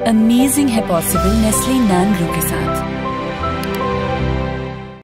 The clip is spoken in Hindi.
अमेजिंग है पॉसिबल नेस्ले नैन रू के साथ।